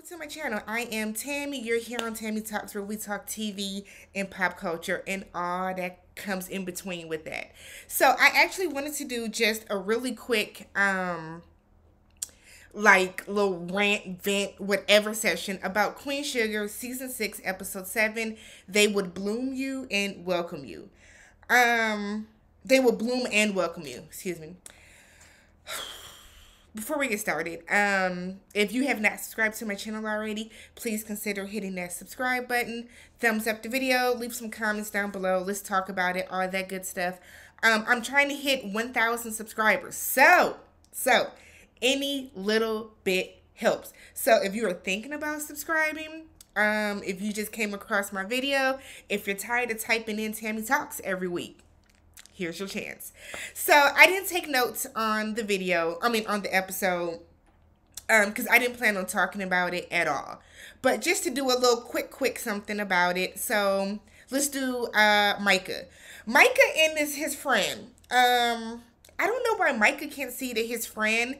welcome to my channel. I am Tammy. You're here on Tammy Talks where we talk TV and pop culture and all that comes in between with that. So I actually wanted to do just a really quick um like little rant, vent, whatever session about Queen Sugar season 6 episode 7. They would bloom you and welcome you. Um they will bloom and welcome you. Excuse me before we get started, um, if you have not subscribed to my channel already, please consider hitting that subscribe button, thumbs up the video, leave some comments down below. Let's talk about it, all that good stuff. Um, I'm trying to hit 1,000 subscribers. So, so, any little bit helps. So, if you are thinking about subscribing, um, if you just came across my video, if you're tired of typing in Tammy Talks every week, here's your chance. So I didn't take notes on the video, I mean on the episode, um, because I didn't plan on talking about it at all. But just to do a little quick, quick something about it. So let's do uh Micah. Micah and is his friend. Um, I don't know why Micah can't see that his friend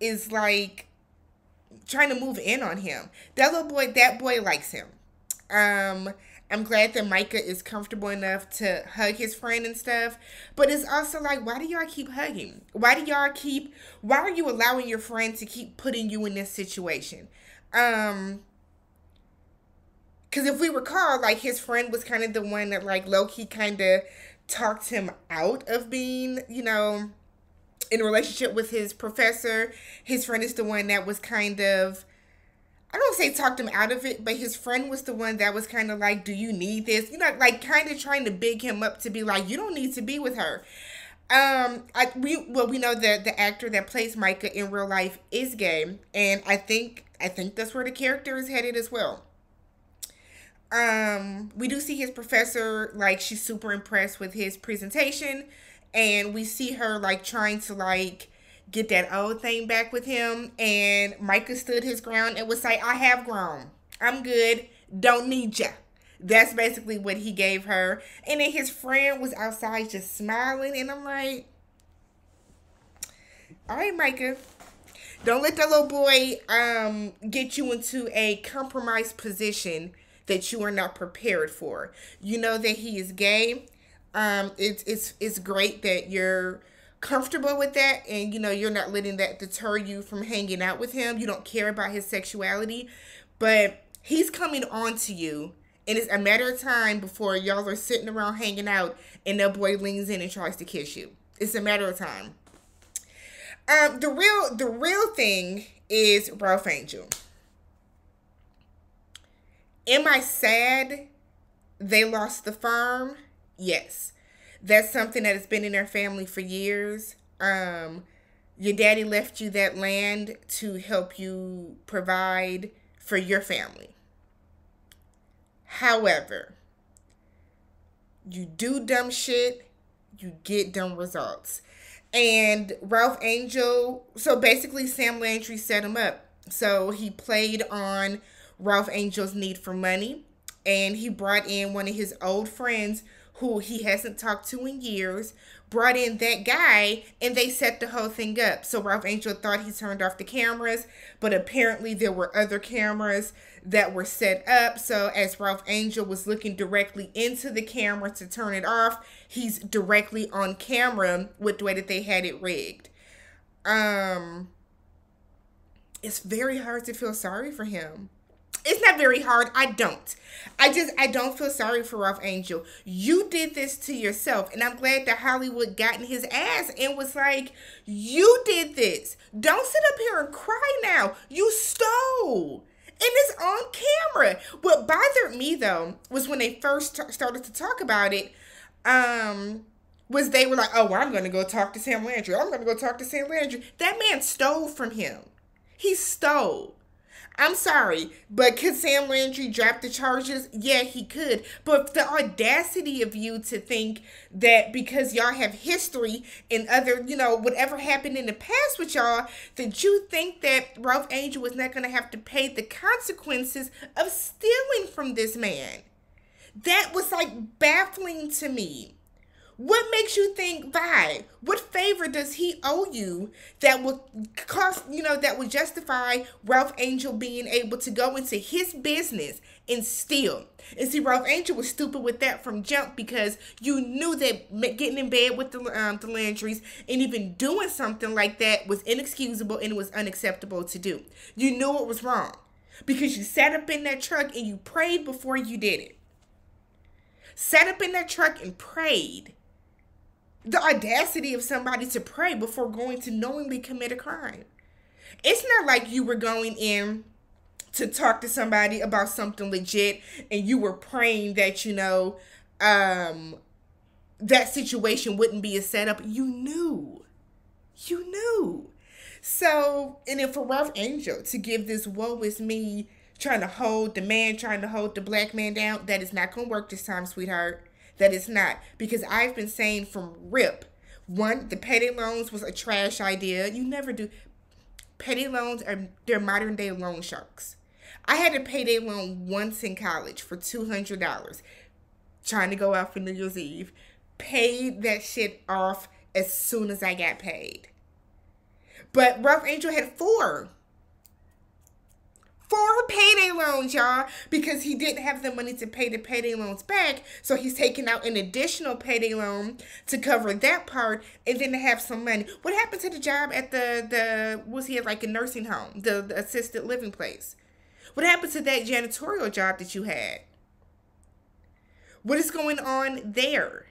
is like trying to move in on him. That little boy, that boy likes him. Um, I'm glad that Micah is comfortable enough to hug his friend and stuff. But it's also like, why do y'all keep hugging? Why do y'all keep, why are you allowing your friend to keep putting you in this situation? Um, because if we recall, like his friend was kind of the one that like Loki kind of talked him out of being, you know, in a relationship with his professor. His friend is the one that was kind of I don't say talked him out of it, but his friend was the one that was kind of like, "Do you need this?" You know, like kind of trying to big him up to be like, "You don't need to be with her." Um, I we well we know that the actor that plays Micah in real life is gay, and I think I think that's where the character is headed as well. Um, we do see his professor like she's super impressed with his presentation, and we see her like trying to like get that old thing back with him. And Micah stood his ground and would say, I have grown. I'm good. Don't need ya. That's basically what he gave her. And then his friend was outside just smiling. And I'm like, all right, Micah. Don't let that little boy um, get you into a compromised position that you are not prepared for. You know that he is gay. Um, it's it's it's great that you're comfortable with that and you know you're not letting that deter you from hanging out with him. You don't care about his sexuality. But he's coming on to you and it's a matter of time before y'all are sitting around hanging out and that boy leans in and tries to kiss you. It's a matter of time. Um the real the real thing is ralph angel. Am i sad they lost the farm yes that's something that has been in their family for years. Um, your daddy left you that land to help you provide for your family. However, you do dumb shit, you get dumb results. And Ralph Angel, so basically Sam Landry set him up. So he played on Ralph Angel's need for money and he brought in one of his old friends who he hasn't talked to in years, brought in that guy, and they set the whole thing up. So Ralph Angel thought he turned off the cameras, but apparently there were other cameras that were set up. So as Ralph Angel was looking directly into the camera to turn it off, he's directly on camera with the way that they had it rigged. Um, it's very hard to feel sorry for him it's not very hard. I don't. I just I don't feel sorry for Ralph Angel. You did this to yourself, and I'm glad that Hollywood got in his ass and was like, "You did this. Don't sit up here and cry now. You stole." And it's on camera. What bothered me though was when they first t- started to talk about it. Um, was they were like, "Oh, well, I'm going to go talk to Sam Landry. I'm going to go talk to Sam Landry." That man stole from him. He stole. I'm sorry, but could Sam Landry drop the charges? Yeah, he could. But the audacity of you to think that because y'all have history and other, you know, whatever happened in the past with y'all, that you think that Ralph Angel was not going to have to pay the consequences of stealing from this man. That was like baffling to me. What makes you think Vi? What favor does he owe you that will cost, you know, that would justify Ralph Angel being able to go into his business and steal? And see, Ralph Angel was stupid with that from jump because you knew that getting in bed with the, um, the Landrys and even doing something like that was inexcusable and it was unacceptable to do. You knew it was wrong because you sat up in that truck and you prayed before you did it. Sat up in that truck and prayed the audacity of somebody to pray before going to knowingly commit a crime. It's not like you were going in to talk to somebody about something legit and you were praying that, you know, um, that situation wouldn't be a setup. You knew. You knew. So, and then for Ralph Angel to give this woe is me trying to hold the man, trying to hold the black man down, that is not going to work this time, sweetheart that it's not. Because I've been saying from RIP, one, the payday loans was a trash idea. You never do. Payday loans are they're modern day loan sharks. I had a payday loan once in college for two hundred dollars, trying to go out for New Year's Eve. Paid that shit off as soon as I got paid. But Ralph Angel had four four payday loans, y'all, because he didn't have the money to pay the payday loans back. So he's taking out an additional payday loan to cover that part and then to have some money. What happened to the job at the, the was he at like a nursing home, the, the assisted living place? What happened to that janitorial job that you had? What is going on there?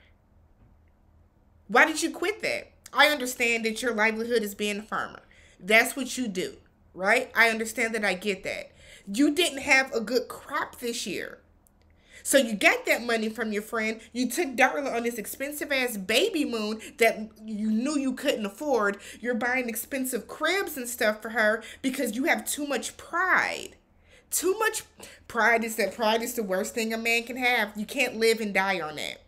Why did you quit that? I understand that your livelihood is being a farmer. That's what you do, right? I understand that. I get that you didn't have a good crop this year. So you got that money from your friend. You took Darla on this expensive ass baby moon that you knew you couldn't afford. You're buying expensive cribs and stuff for her because you have too much pride. Too much pride is that pride is the worst thing a man can have. You can't live and die on that.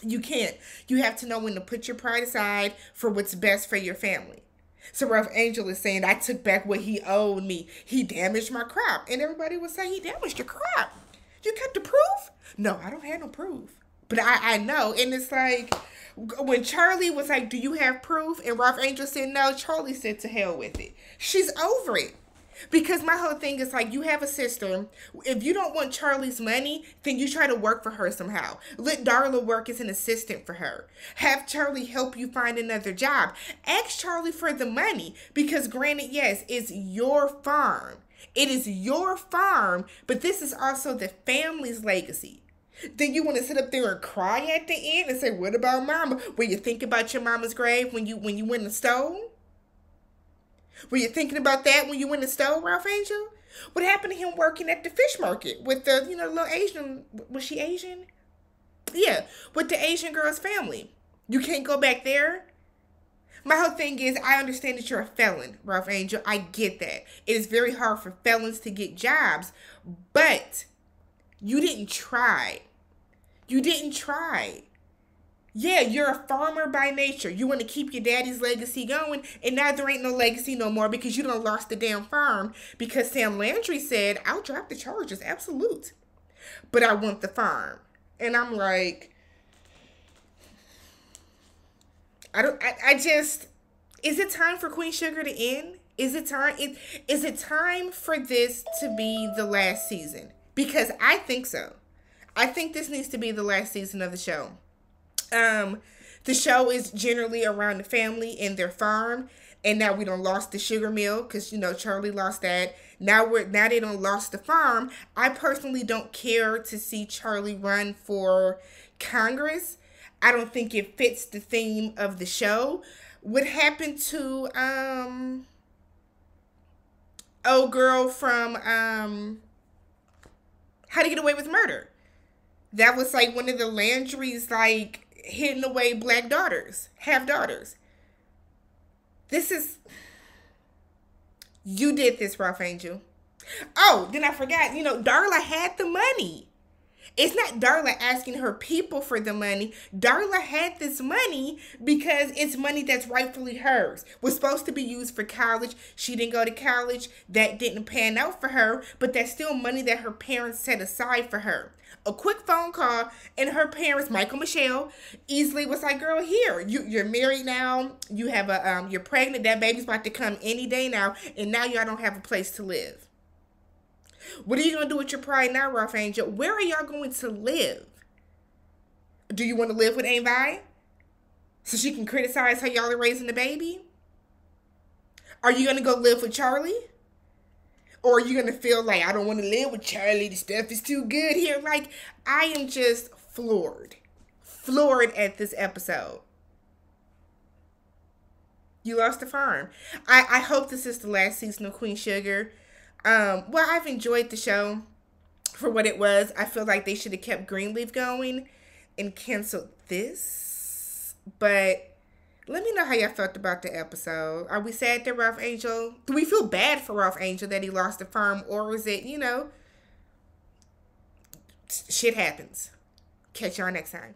You can't. You have to know when to put your pride aside for what's best for your family. So Ralph Angel is saying I took back what he owed me. He damaged my crop. And everybody was saying he damaged your crop. You got the proof? No, I don't have no proof. But I, I know. And it's like when Charley was like, Do you have proof? And Ralph Angel said, No, Charley said to hell with it. She's over it. Because my whole thing is like, you have a sister. If you don't want Charley's money, then you try to work for her somehow. Let Darla work as an assistant for her. Have Charley help you find another job. Ask Charlie for the money. Because, granted, yes, it's your farm. It is your farm, but this is also the family's legacy. Then you want to sit up there and cry at the end and say, "What about mama?" When you think about your mama's grave when you when you went and stole. Were you thinking about that when you went and stole Ralph Angel? What happened to him working at the fish market with the, you know, little Asian, was she Asian? Yeah, with the Asian girl's family. You can't go back there? My whole thing is, I understand that you're a felon, Ralph Angel. I get that. It is very hard for felons to get jobs, but you didn't try. You didn't try yeah, you're a farmer by nature. You want to keep your daddy's legacy going, and now there ain't no legacy no more because you don't lost the damn farm. Because Sam Landry said, I'll drop the charges, absolute. But I want the farm. And I'm like, I don't I, I just is it time for Queen Sugar to end? Is it time it, is it time for this to be the last season? Because I think so. I think this needs to be the last season of the show. Um, the show is generally around the family and their farm. And now we don't lost the sugar mill because you know Charley lost that. Now we're now they don't lost the farm. I personally don't care to see Charley run for Congress. I don't think it fits the theme of the show. What happened to um oh girl from um How to Get Away with Murder? That was like one of the Landry's like hidden away black daughters, half daughters. This is. You did this, Ralph Angel. Oh, then I forgot. You know, Darla had the money. It's not Darla asking her people for the money. Darla had this money because it's money that's rightfully hers. Was supposed to be used for college. She didn't go to college. That didn't pan out for her, but that's still money that her parents set aside for her. A quick phone call, and her parents, Michael Michelle, easily was like, "Girl, here you you're married now. You have a um, you're pregnant. That baby's about to come any day now, and now y'all don't have a place to live." What are you going to do with your pride now, Ralph Angel? Where are y'all going to live? Do you want to live with Aunt Vi? So she can criticize how y'all are raising the baby? Are you going to go live with Charley? Or are you going to feel like, I don't want to live with Charley. The stuff is too good here. Like, I am just floored. Floored at this episode. You lost the farm. I, I hope this is the last season of Queen Sugar. Um, well, I've enjoyed the show for what it was. I feel like they should have kept Greenleaf going and canceled this. But let me know how y'all felt about the episode. Are we sad that Ralph Angel? Do we feel bad for Ralph Angel that he lost the firm, or was it, you know, shit happens? Catch y'all next time.